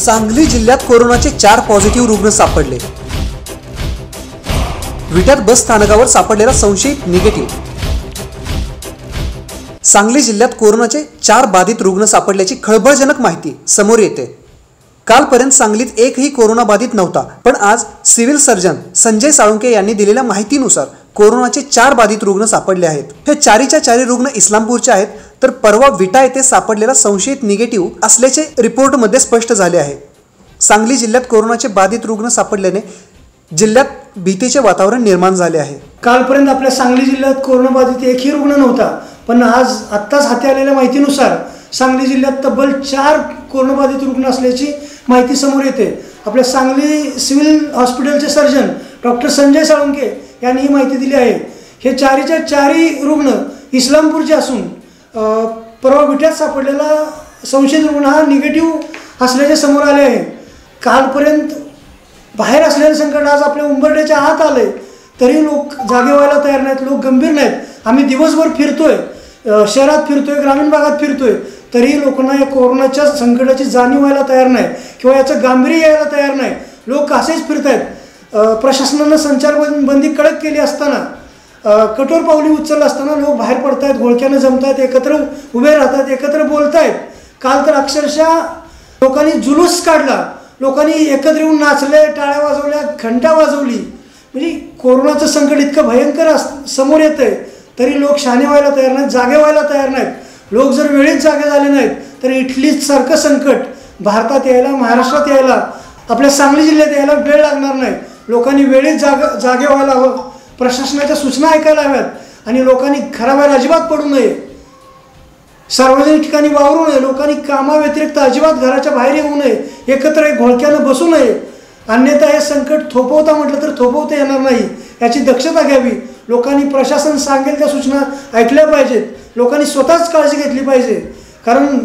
सांगली जिल्ह्यात कोरोनाचे चार पॉझिटिव्ह रुग्ण सापडले. विटात बस स्थानकावर सापडलेला संशयित निगेटिव्ह. सांगली जिल्ह्यात कोरोनाचे चार बाधित रुग्ण सापडल्याची खळबळजनक माहिती समोर येते. कालपर्यंत सांगलीत एकही कोरोना बाधित नव्हता पण आज सिव्हिल सर्जन संजय साळुंके यांनी दिलेल्या माहितीनुसार कोरोनाचे चार बाधित रुग्ण सापडले आहेत. हे चारीच्या चारी रुग्ण इस्लामपूरचे आहेत तर परवा विटा येथे सापडलेला संशयित निगेटिव्ह असल्याचे रिपोर्टमध्ये स्पष्ट झाले आहे. सांगली जिल्ह्यात कोरोनाचे बाधित रुग्ण सापडल्याने जिल्ह्यात भीतीचे वातावरण निर्माण झाले आहे. कालपर्यंत आपल्या सांगली जिल्ह्यात कोरोनाबाधित एकही रुग्ण नव्हता पण आज आत्ताच हाती आलेल्या माहितीनुसार सांगली जिल्ह्यात तब्बल चार कोरोनाबाधित रुग्ण असल्याची माहिती समोर येते. आपल्या सांगली सिव्हिल हॉस्पिटलचे सर्जन डॉक्टर संजय साळुंके यांनी ही माहिती दिली आहे. हे चारीच्या चारी रुग्ण इस्लामपूरचे असून परवा विट्यात सापडलेला संशयित रुग्ण हा निगेटिव्ह असल्याचे समोर आले आहे. कालपर्यंत बाहेर असलेलं संकट आज आपल्या उंबरड्याच्या आत आले तरी लोक जागे व्हायला तयार नाहीत लोक गंभीर नाहीत. आम्ही दिवसभर फिरतोय शहरात फिरतोय ग्रामीण भागात फिरतोय. तरी लोकांना या कोरोनाच्या संकटाची जाणीव व्हायला तयार नाही किंवा याचं गांभीर्य यायला तयार नाही. लोक असेच फिरत आहेत प्रशासनानं संचारबंदी बंदी कडक केली असताना कठोर पावली उचललं असताना लोक बाहेर पडतायत घोळक्यानं जमतायत एकत्र उभे राहतात एकत्र बोलतायत. काल तर अक्षरशः लोकांनी जुलूस काढला. लोकांनी एकत्र येऊन नाचले टाळ्या वाजवल्या घंटा वाजवली. म्हणजे कोरोनाचं संकट इतकं भयंकर अस समोर येतं आहे तरी लोक शहाणे व्हायला तयार नाहीत जागे व्हायला तयार नाहीत. लोक जर वेळीच जागे झाले नाहीत तर इटलीसारखं संकट. भारतात यायला महाराष्ट्रात यायला आपल्या सांगली जिल्ह्यात यायला वेळ लागणार नाही. लोकांनी वेळीच जाग जागे व्हायला हवं. प्रशासनाच्या सूचना ऐकायला हव्यात. आणि लोकांनी घराबाहेर अजिबात पडू नये. सार्वजनिक ठिकाणी वावरू नये. लोकांनी कामाव्यतिरिक्त अजिबात घराच्या बाहेर येऊ नये. एकत्र एक घोळक्यानं बसू नये. अन्यथा हे संकट थोपवता म्हटलं तर थोपवता येणार नाही. याची दक्षता घ्यावी. लोकांनी प्रशासन सांगेल त्या सूचना ऐकल्या पाहिजेत. लोकांनी स्वतःच काळजी घेतली पाहिजे. कारण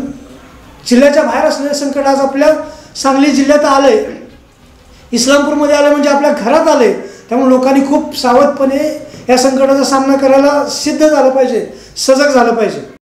जिल्ह्याच्या बाहेर असलेलं संकट आज आपल्या सांगली जिल्ह्यात आलं आहे इस्लामपूरमध्ये आलं म्हणजे आपल्या घरात आलं आहे त्यामुळे लोकांनी खूप सावधपणे या संकटाचा सामना करायला सिद्ध झालं पाहिजे सजग झालं पाहिजे.